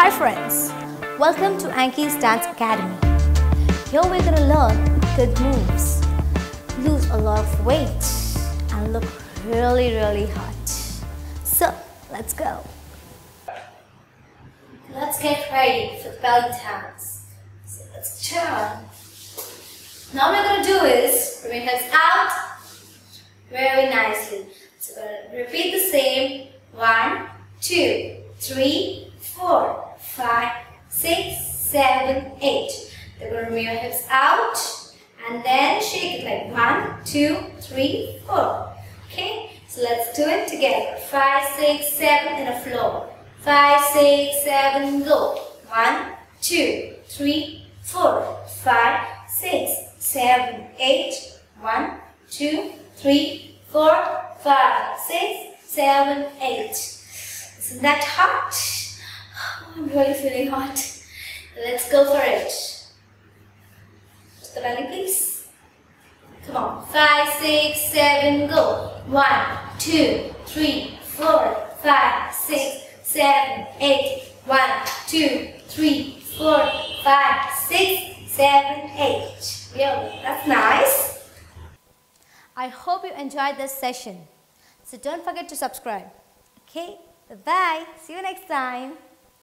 Hi friends, welcome to Anki's Dance Academy. Here we're gonna learn good moves, lose a lot of weight, and look really, really hot. So let's go. Let's get ready for the belly dance. So let's turn. Now what we're gonna do is bring hips out very nicely. So we're gonna repeat the same. One, two, three, four, five, six, seven, eight. Then we're gonna bring your hips out and then shake it like one, two, three, four. Okay, so let's do it together. Five, six, seven in a flow. Five, six, seven, go. One, two, three, four, five, six, seven, eight. One, two, three, four, five, six, seven, eight. Isn't that hot? Really feeling hot. Let's go for it. To the belly, please. Come on. Five, six, seven, go. One, two, three, four, five, six, seven, eight. One, two, three, four, five, six, seven, eight. Yeah, that's nice. I hope you enjoyed this session. So don't forget to subscribe. Okay, bye bye. See you next time.